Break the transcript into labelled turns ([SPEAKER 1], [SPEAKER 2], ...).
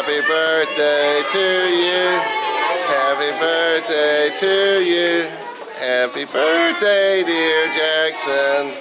[SPEAKER 1] Happy birthday to you. Happy birthday to you. Happy birthday, dear Jackson.